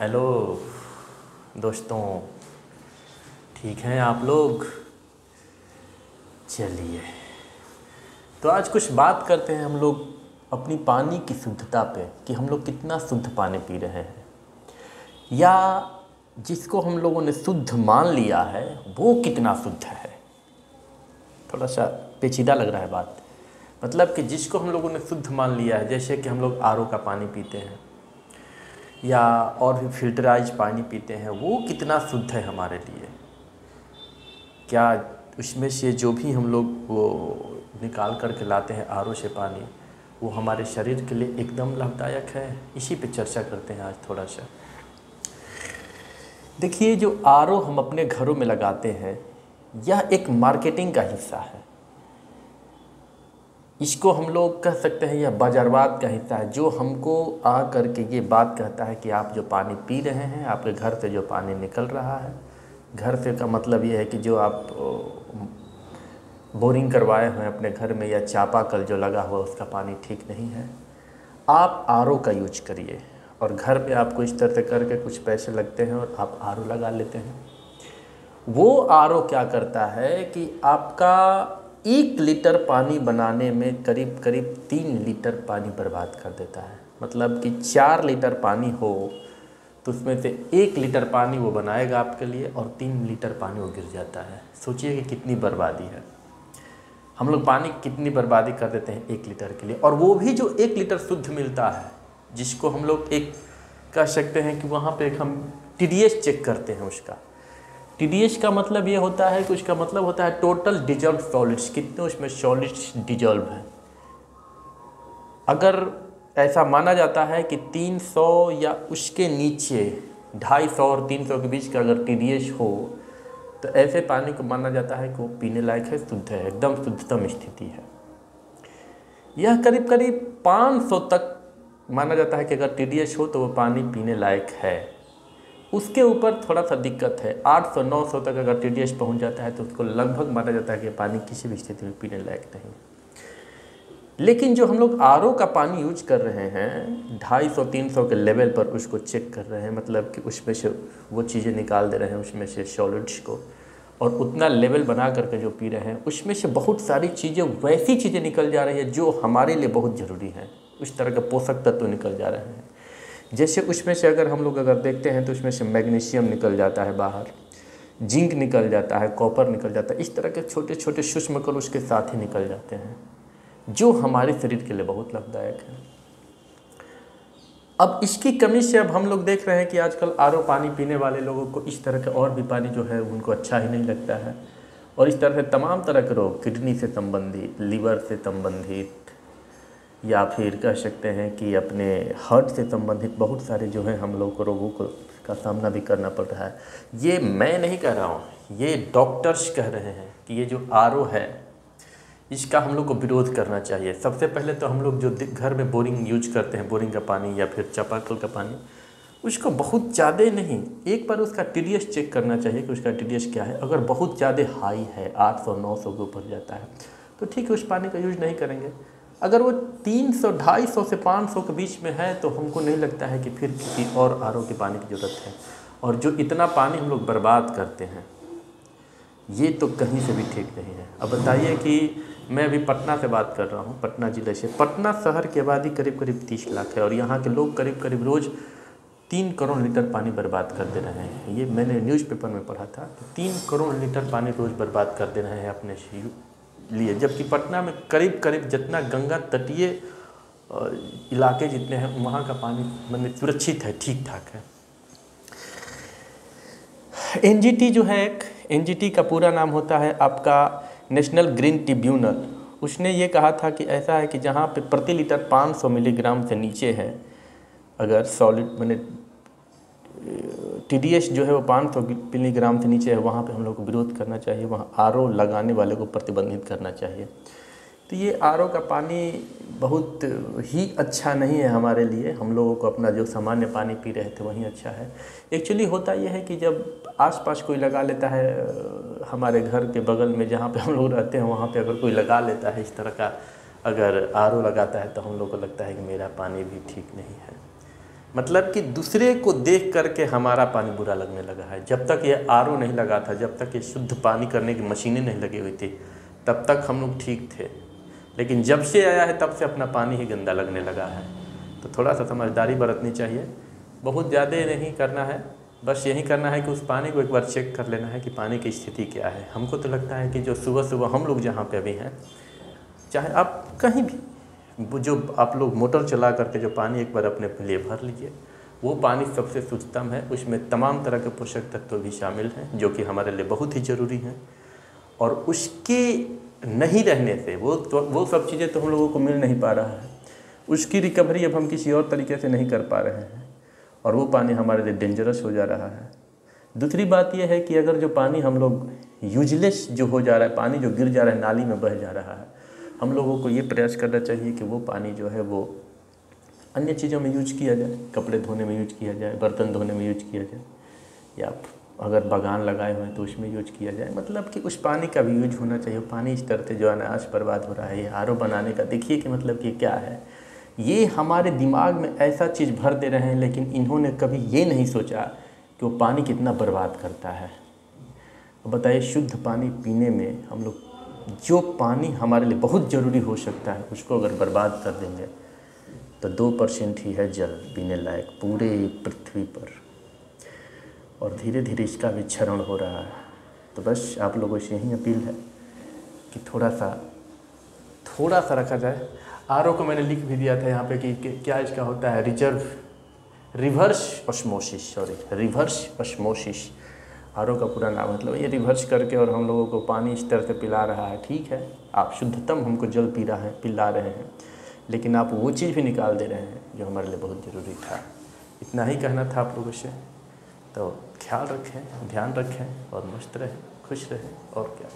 Hello, दोस्तों, ठीक हैं आप लोग? चलिए। तो आज कुछ बात करते हैं हम लोग अपनी पानी की शुद्धता पे, कि हम लोग कितना शुद्ध पानी पी रहे हैं। या जिसको हम लोगों ने शुद्ध मान लिया है, वो कितना शुद्ध है? थोड़ा सा पेचीदा लग रहा है बात। मतलब कि जिसको हम लोगों ने शुद्ध मान लिया है, जैसे कि हम लोग आरओ का पानी पीते हैं या और भी फिल्टराइज पानी पीते हैं, वो कितना शुद्ध है हमारे लिए? क्या उसमें से जो भी हम लोग वो निकाल करके लाते हैं आरओ से पानी, वो हमारे शरीर के लिए एकदम लाभदायक है? इसी पे चर्चा करते हैं आज थोड़ा सा देखिए, जो आरओ हम अपने घरों में लगाते हैं, यह एक मार्केटिंग का हिस्सा है। इसको हम लोग कह सकते हैं यह बाजारवाद का हिस्सा है, जो हमको आ करके ये बात कहता है कि आप जो पानी पी रहे हैं, आपके घर से जो पानी निकल रहा है। घर से का मतलब ये है कि जो आप बोरिंग करवाए हुए हैं अपने घर में या चापाकल जो लगा हुआ उसका पानी ठीक नहीं है। आप आरओ का यूज़ करिए और घर पे आपको इस तरह से करके कुछ पैसे लगते हैं और आप आरओ लगा लेते हैं। वो आरओ क्या करता है कि आपका एक लीटर पानी बनाने में करीब करीब तीन लीटर पानी बर्बाद कर देता है। मतलब कि चार लीटर पानी हो तो उसमें से एक लीटर पानी वो बनाएगा आपके लिए और तीन लीटर पानी वो गिर जाता है। सोचिए कि कितनी बर्बादी है। हम लोग पानी कितनी बर्बादी कर देते हैं एक लीटर के लिए। और वो भी जो एक लीटर शुद्ध मिलता है, जिसको हम लोग एक कह सकते हैं कि वहाँ पे हम टीडीएस चेक करते हैं उसका। TDS का मतलब ये होता है कि उसका मतलब होता है टोटल डिजॉल्व सॉलिड्स कितने उसमें सॉलिड्स डिजॉल्व हैं? अगर ऐसा माना जाता है कि 300 या उसके नीचे 250 और 300 के बीच का अगर TDS हो तो ऐसे पानी को माना जाता है कि वो पीने लायक है, शुद्ध है, एकदम शुद्धतम स्थिति है। यह करीब करीब 500 तक माना जाता है कि अगर TDS हो तो वो पानी पीने लायक है। उसके ऊपर थोड़ा सा दिक्कत है। 800 900 तक अगर टी पहुँच जाता है तो उसको लगभग माना जाता है कि पानी किसी भी स्थिति में पीने लायक नहीं। लेकिन जो हम लोग आरओ का पानी यूज़ कर रहे हैं, ढाई सौ, तीन सौ के लेवल पर उसको चेक कर रहे हैं मतलब कि उसमें से वो चीज़ें निकाल दे रहे हैं, उसमें से सॉलिड्स को। और उतना लेवल बना करके जो पी रहे हैं, उसमें से बहुत सारी चीज़ें, वैसी चीज़ें निकल जा रही है जो हमारे लिए बहुत ज़रूरी हैं। उस तरह के पोषक तत्व तो निकल जा रहे हैं। जैसे उसमें से अगर हम लोग अगर देखते हैं तो उसमें से मैग्नीशियम निकल जाता है बाहर, जिंक निकल जाता है, कॉपर निकल जाता है, इस तरह के छोटे छोटे सूक्ष्म कण उसके साथ ही निकल जाते हैं, जो हमारे शरीर के लिए बहुत लाभदायक है। अब इसकी कमी से अब हम लोग देख रहे हैं कि आजकल आरओ पानी पीने वाले लोगों को इस तरह का और भी पानी जो है उनको अच्छा ही नहीं लगता है। और इस तरह से तमाम तरह के रोग, किडनी से संबंधित, लीवर से संबंधित या फिर कह सकते हैं कि अपने हार्ट से संबंधित बहुत सारे जो है हम लोग को रोगों को, का सामना भी करना पड़ रहा है। ये मैं नहीं कह रहा हूँ, ये डॉक्टर्स कह रहे हैं कि ये जो आरओ है, इसका हम लोग को विरोध करना चाहिए। सबसे पहले तो हम लोग जो घर में बोरिंग यूज़ करते हैं, बोरिंग का पानी या फिर चापाकल का पानी, उसको बहुत ज़्यादा नहीं, एक बार उसका टीडीएस चेक करना चाहिए कि उसका टीडीएस क्या है। अगर बहुत ज़्यादा हाई है, आठ सौ, नौ सौ के ऊपर जाता है तो ठीक है, उस पानी का यूज़ नहीं करेंगे। अगर वो तीन सौ, ढाई सौ से पाँच सौ के बीच में है तो हमको नहीं लगता है कि फिर किसी और आर के पानी की ज़रूरत है। और जो इतना पानी हम लोग बर्बाद करते हैं, ये तो कहीं से भी ठीक नहीं है। अब बताइए कि मैं अभी पटना से बात कर रहा हूँ, पटना ज़िले से। पटना शहर की आबादी करीब करीब तीस लाख है, और यहाँ के लोग करीब करीब रोज़ तीन करोड़ लीटर पानी बर्बाद कर दे रहे हैं। ये मैंने न्यूज़पेपर में पढ़ा था कि तीन करोड़ लीटर पानी रोज़ बर्बाद कर दे रहे हैं अपने लिए, जबकि पटना में करीब करीब जितना गंगा तटीय इलाके जितने हैं, वहाँ का पानी मतलब सुरक्षित है ठीक ठाक है। एनजीटी जो है एक एन का पूरा नाम होता है आपका नेशनल ग्रीन ट्रिब्यूनल। उसने ये कहा था कि ऐसा है कि जहाँ पे प्रति लीटर 500 मिलीग्राम से नीचे है, अगर सॉलिड, मैंने टी जो है वो 500 मिलीग्राम से नीचे है, वहाँ पे हम लोग को विरोध करना चाहिए, वहाँ आर लगाने वाले को प्रतिबंधित करना चाहिए। तो ये आरओ का पानी बहुत ही अच्छा नहीं है हमारे लिए। हम लोगों को अपना जो सामान्य पानी पी रहे थे वहीं अच्छा है। एक्चुअली होता यह है कि जब आसपास कोई लगा लेता है, हमारे घर के बगल में जहाँ पे हम लोग रहते हैं, वहाँ पे अगर कोई लगा लेता है, इस तरह का अगर आरओ लगाता है तो हम लोग को लगता है कि मेरा पानी भी ठीक नहीं है। मतलब कि दूसरे को देख करके हमारा पानी बुरा लगने लगा है। जब तक ये आरओ नहीं लगा था, जब तक ये शुद्ध पानी करने की मशीनें नहीं लगी हुई थी, तब तक हम लोग ठीक थे। लेकिन जब से आया है, तब से अपना पानी ही गंदा लगने लगा है। तो थोड़ा सा समझदारी बरतनी चाहिए। बहुत ज़्यादा नहीं करना है। बस यही करना है कि उस पानी को एक बार चेक कर लेना है कि पानी की स्थिति क्या है। हमको तो लगता है कि जो सुबह सुबह हम लोग जहाँ पे अभी हैं, चाहे आप कहीं भी जो आप लोग मोटर चला करके जो पानी एक बार अपने लिए भर लीजिए वो पानी सबसे शुद्धतम है। उसमें तमाम तरह के पोषक तत्व भी शामिल हैं, जो कि हमारे लिए बहुत ही ज़रूरी हैं। और उसके नहीं रहने से, वो तो वो सब चीज़ें तो हम लोगों को मिल नहीं पा रहा है। उसकी रिकवरी अब हम किसी और तरीके से नहीं कर पा रहे हैं। और वो पानी हमारे लिए डेंजरस हो जा रहा है। दूसरी बात यह है कि अगर जो पानी हम लोग यूजलेस जो हो जा रहा है, पानी जो गिर जा रहा है, नाली में बह जा रहा है हम लोगों को ये प्रयास करना चाहिए कि वो पानी जो है वो अन्य चीज़ों में यूज़ किया जाए, कपड़े धोने में यूज़ किया जाए, बर्तन धोने में यूज़ किया जाए, या अगर बागान लगाए हुए हैं तो उसमें यूज़ किया जाए। मतलब कि उस पानी का भी यूज़ होना चाहिए पानी इस तरह से जो अनाज बर्बाद हो रहा है, ये आर बनाने का। देखिए कि मतलब कि क्या है। ये हमारे दिमाग में ऐसा चीज़ भर दे रहे हैं, लेकिन इन्होंने कभी ये नहीं सोचा कि वो पानी कितना बर्बाद करता है। तो बताइए, शुद्ध पानी पीने में हम लोग जो पानी हमारे लिए बहुत ज़रूरी हो सकता है उसको अगर बर्बाद कर देंगे तो दो परसेंट ही है जल पीने लायक पूरे पृथ्वी पर। और धीरे धीरे इसका भी क्षरण हो रहा है। तो बस आप लोगों से यही अपील है कि थोड़ा सा थोड़ा सा रखा जाए। आरओ को मैंने लिख भी दिया था यहाँ पे कि, क्या इसका होता है? Reserve reverse osmosis sorry reverse osmosis. R का पूरा नाम मतलब ये रिवर्स करके और हम लोगों को पानी इस तरह से पिला रहा है, ठीक है? आप शुद्धतम हमको जल पी रहा है, पिला रहे हैं, लेकिन आप वो चीज़ भी निकाल दे रहे हैं जो हमारे लिए बहुत ज़रूरी था। इतना ही कहना था आप लोगों से। तो ख्याल रखें, ध्यान रखें और मस्त रहें, खुश रहें, और क्या?